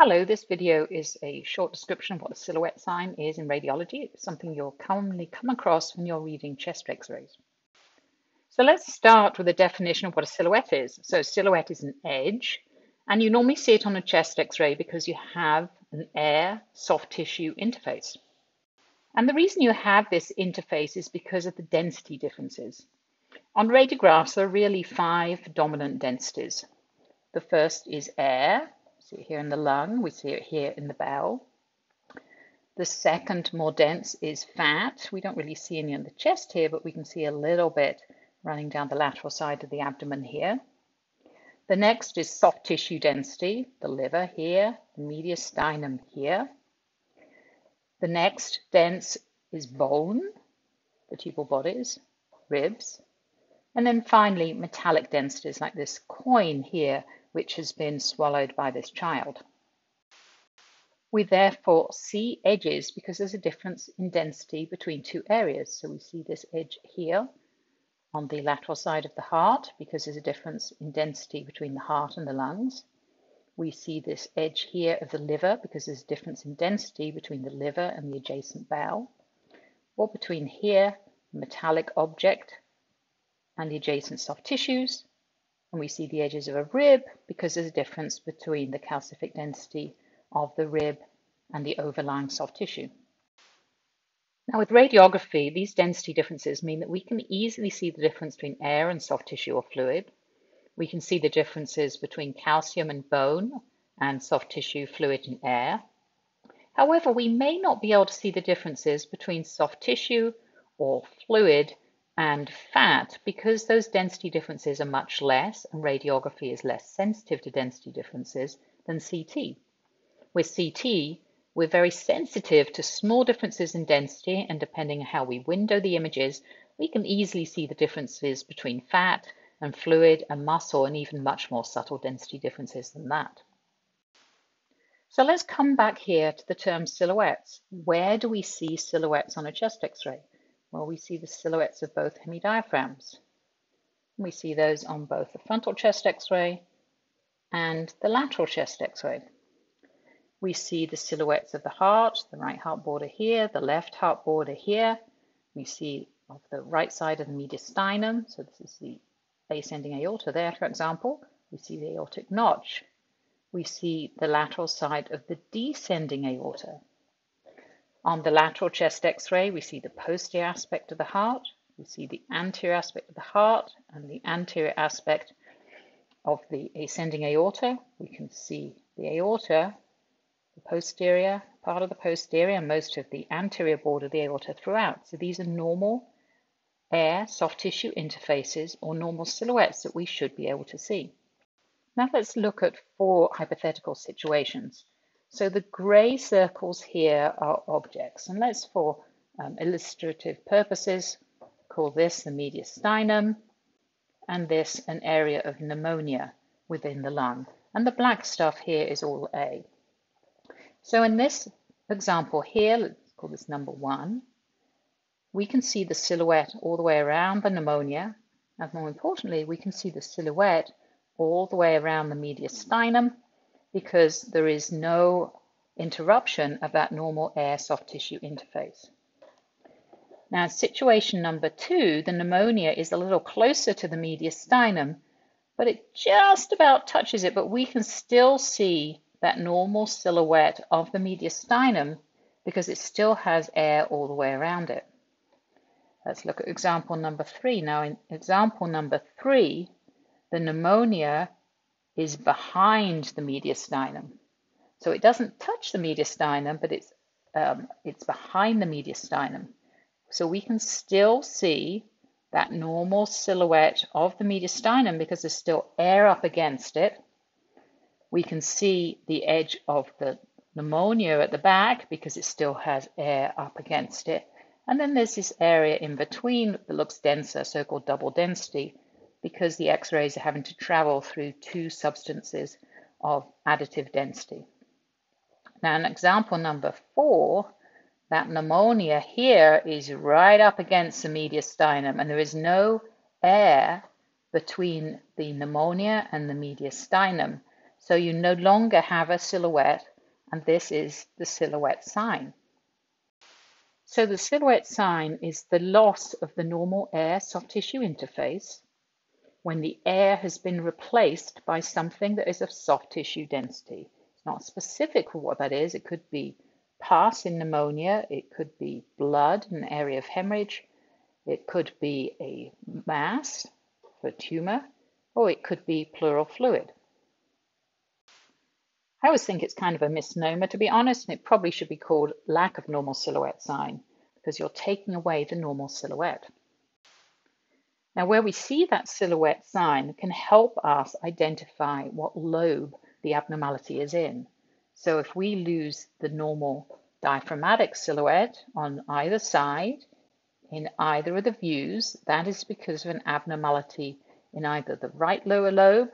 Hello, this video is a short description of what a silhouette sign is in radiology. It's something you'll commonly come across when you're reading chest x-rays. So let's start with a definition of what a silhouette is. So silhouette is an edge, and you normally see it on a chest x-ray because you have an air soft tissue interface. And the reason you have this interface is because of the density differences. On radiographs, there are really five dominant densities. The first is air, see it here in the lung, we see it here in the bowel. The second, more dense, is fat. We don't really see any in the chest here, but we can see a little bit running down the lateral side of the abdomen here. The next is soft tissue density, the liver here, the mediastinum here. The next dense is bone, the vertebral bodies, ribs. And then finally, metallic densities like this coin here, which has been swallowed by this child. We therefore see edges because there's a difference in density between two areas. So we see this edge here on the lateral side of the heart because there's a difference in density between the heart and the lungs. We see this edge here of the liver because there's a difference in density between the liver and the adjacent bowel. Or between here, metallic object, and the adjacent soft tissues, and we see the edges of a rib because there's a difference between the calcific density of the rib and the overlying soft tissue. Now with radiography, these density differences mean that we can easily see the difference between air and soft tissue or fluid. We can see the differences between calcium and bone and soft tissue, fluid and air. However, we may not be able to see the differences between soft tissue or fluid and fat, because those density differences are much less and radiography is less sensitive to density differences than CT. With CT, we're very sensitive to small differences in density, and depending on how we window the images, we can easily see the differences between fat and fluid and muscle, and even much more subtle density differences than that. So let's come back here to the term silhouettes. Where do we see silhouettes on a chest x-ray? Well, we see the silhouettes of both hemidiaphragms. We see those on both the frontal chest x-ray and the lateral chest x-ray. We see the silhouettes of the heart, the right heart border here, the left heart border here. We see of the right side of the mediastinum, so this is the ascending aorta there, for example. We see the aortic notch. We see the lateral side of the descending aorta. On the lateral chest x-ray, we see the posterior aspect of the heart, we see the anterior aspect of the heart and the anterior aspect of the ascending aorta. We can see the aorta, the posterior part of the posterior, and most of the anterior border of the aorta throughout. So these are normal air soft tissue interfaces or normal silhouettes that we should be able to see. Now let's look at four hypothetical situations. So the gray circles here are objects, and let's, for um, illustrative purposes, call this the mediastinum, and this an area of pneumonia within the lung. And the black stuff here is all A. So in this example here, let's call this number one, we can see the silhouette all the way around the pneumonia, and more importantly, we can see the silhouette all the way around the mediastinum because there is no interruption of that normal air soft tissue interface. Now, situation number two, the pneumonia is a little closer to the mediastinum, but it just about touches it, but we can still see that normal silhouette of the mediastinum because it still has air all the way around it. Let's look at example number three. Now, in example number three, the pneumonia is behind the mediastinum. So it doesn't touch the mediastinum, but it's, um, it's behind the mediastinum. So we can still see that normal silhouette of the mediastinum because there's still air up against it. We can see the edge of the pneumonia at the back because it still has air up against it. And then there's this area in between that looks denser, so-called double density, because the X-rays are having to travel through two substances of additive density. Now, in example number four, that pneumonia here is right up against the mediastinum, and there is no air between the pneumonia and the mediastinum. So you no longer have a silhouette, and this is the silhouette sign. So the silhouette sign is the loss of the normal air soft tissue interface when the air has been replaced by something that is of soft tissue density. It's not specific for what that is. It could be pus in pneumonia, it could be blood, an area of hemorrhage, it could be a mass for tumor, or it could be pleural fluid. I always think it's kind of a misnomer, to be honest, and it probably should be called lack of normal silhouette sign because you're taking away the normal silhouette. Now, where we see that silhouette sign can help us identify what lobe the abnormality is in. So if we lose the normal diaphragmatic silhouette on either side, in either of the views, that is because of an abnormality in either the right lower lobe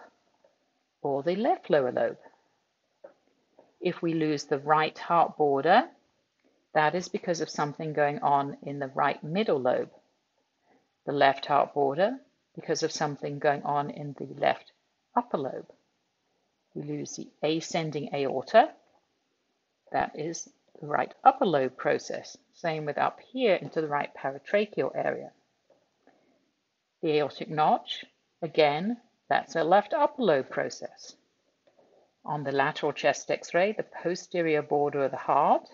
or the left lower lobe. If we lose the right heart border, that is because of something going on in the right middle lobe. The left heart border, because of something going on in the left upper lobe. We lose the ascending aorta, that is the right upper lobe process. Same with up here into the right paratracheal area. The aortic notch, again, that's a left upper lobe process. On the lateral chest x-ray, the posterior border of the heart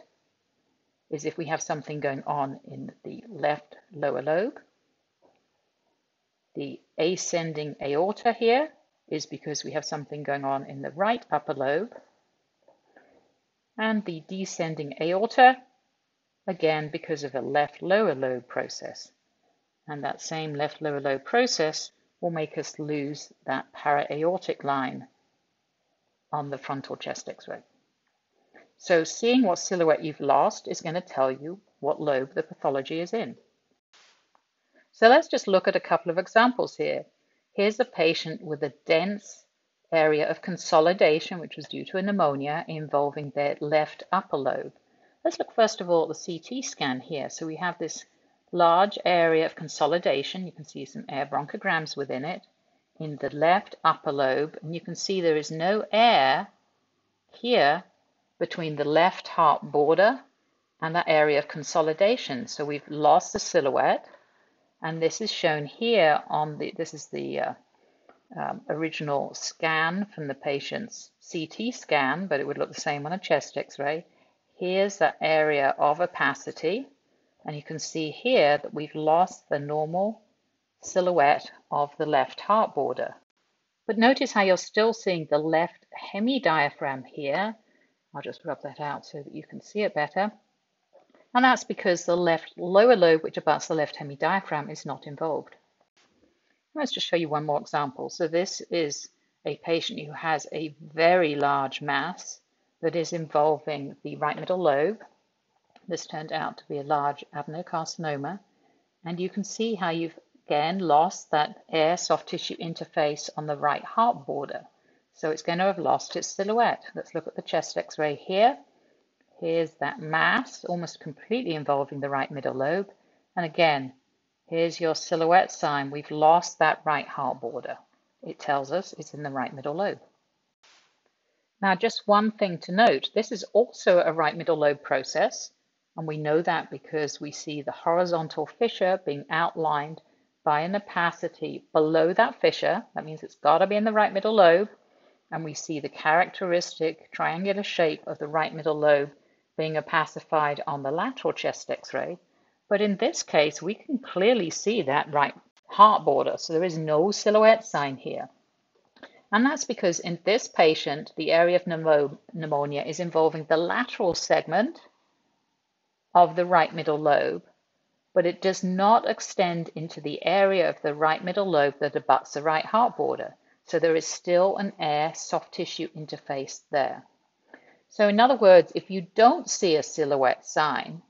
is if we have something going on in the left lower lobe. The ascending aorta here is because we have something going on in the right upper lobe. And the descending aorta, again because of a left lower lobe process. And that same left lower lobe process will make us lose that para-aortic line on the frontal chest x-ray. So seeing what silhouette you've lost is going to tell you what lobe the pathology is in. So let's just look at a couple of examples here. Here's a patient with a dense area of consolidation, which was due to a pneumonia involving their left upper lobe. Let's look first of all at the CT scan here. So we have this large area of consolidation. You can see some air bronchograms within it in the left upper lobe. And you can see there is no air here between the left heart border and that area of consolidation. So we've lost the silhouette. And this is shown here on the, this is the uh, um, original scan from the patient's CT scan, but it would look the same on a chest x-ray. Here's that area of opacity. And you can see here that we've lost the normal silhouette of the left heart border. But notice how you're still seeing the left hemidiaphragm here. I'll just rub that out so that you can see it better. And that's because the left lower lobe, which abuts the left hemidiaphragm, is not involved. Let's just show you one more example. So this is a patient who has a very large mass that is involving the right middle lobe. This turned out to be a large adenocarcinoma. And you can see how you've again lost that air soft tissue interface on the right heart border. So it's going to have lost its silhouette. Let's look at the chest x-ray here. Here's that mass almost completely involving the right middle lobe. And again, here's your silhouette sign. We've lost that right heart border. It tells us it's in the right middle lobe. Now, just one thing to note, this is also a right middle lobe process. And we know that because we see the horizontal fissure being outlined by an opacity below that fissure. That means it's got to be in the right middle lobe. And we see the characteristic triangular shape of the right middle lobe being opacified on the lateral chest x-ray. But in this case, we can clearly see that right heart border. So there is no silhouette sign here. And that's because in this patient, the area of pneumonia is involving the lateral segment of the right middle lobe but it does not extend into the area of the right middle lobe that abuts the right heart border. So there is still an air soft tissue interface there. So in other words, if you don't see a silhouette sign,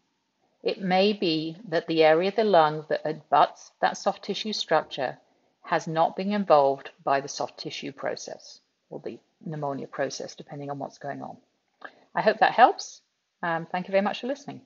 it may be that the area of the lung that abuts that soft tissue structure has not been involved by the soft tissue process or the pneumonia process, depending on what's going on. I hope that helps. Um, thank you very much for listening.